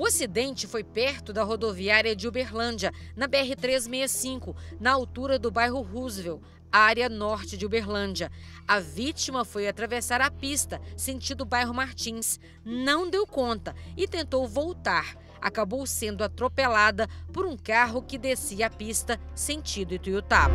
O acidente foi perto da rodoviária de Uberlândia, na BR-365, na altura do bairro Roosevelt, área norte de Uberlândia. A vítima foi atravessar a pista, sentido bairro Martins. Não deu conta e tentou voltar. Acabou sendo atropelada por um carro que descia a pista, sentido Ituiutaba.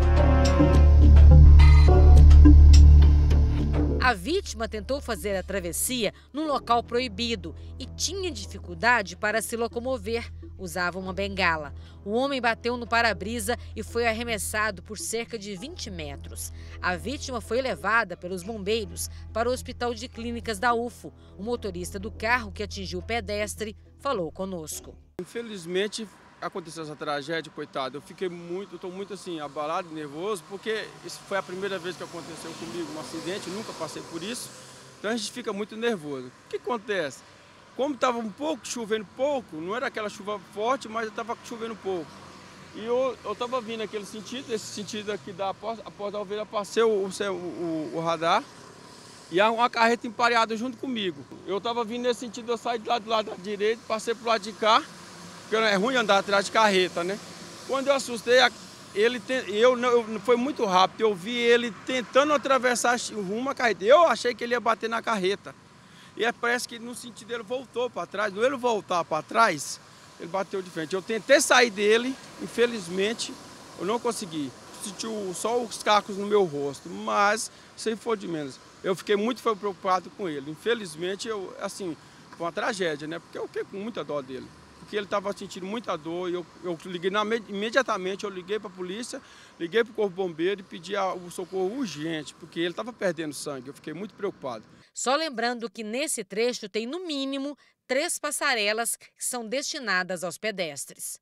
A vítima tentou fazer a travessia num local proibido e tinha dificuldade para se locomover. Usava uma bengala. O homem bateu no para-brisa e foi arremessado por cerca de 20 metros. A vítima foi levada pelos bombeiros para o Hospital de Clínicas da UFO. O motorista do carro que atingiu o pedestre falou conosco. Infelizmente, aconteceu essa tragédia, coitado, eu fiquei muito, estou muito assim, abalado, nervoso, porque isso foi a primeira vez que aconteceu comigo um acidente, nunca passei por isso, então a gente fica muito nervoso. O que acontece? Como estava um pouco, chovendo pouco, não era aquela chuva forte, mas estava chovendo pouco. E eu estava vindo naquele sentido, esse sentido aqui da porta, a porta da ovelha, passei o, o, o, radar e uma carreta empareada junto comigo. Eu estava vindo nesse sentido, eu saí do lado, do lado passei para o lado de cá, porque é ruim andar atrás de carreta, né? Quando eu assustei, ele eu, eu foi muito rápido, eu vi ele tentando atravessar uma carreta. Eu achei que ele ia bater na carreta. E é, parece que no sentido dele voltou para trás. No ele voltar para trás, ele bateu de frente. Eu tentei sair dele, infelizmente, eu não consegui. Sentiu só os cacos no meu rosto, mas aí foi de menos. Eu fiquei muito preocupado com ele. Infelizmente, eu, assim, foi uma tragédia, né? Porque eu fiquei com muita dó dele porque ele estava sentindo muita dor. Eu, eu liguei na, imediatamente, eu liguei para a polícia, liguei para o corpo bombeiro e pedi o socorro urgente, porque ele estava perdendo sangue. Eu fiquei muito preocupado. Só lembrando que nesse trecho tem no mínimo três passarelas que são destinadas aos pedestres.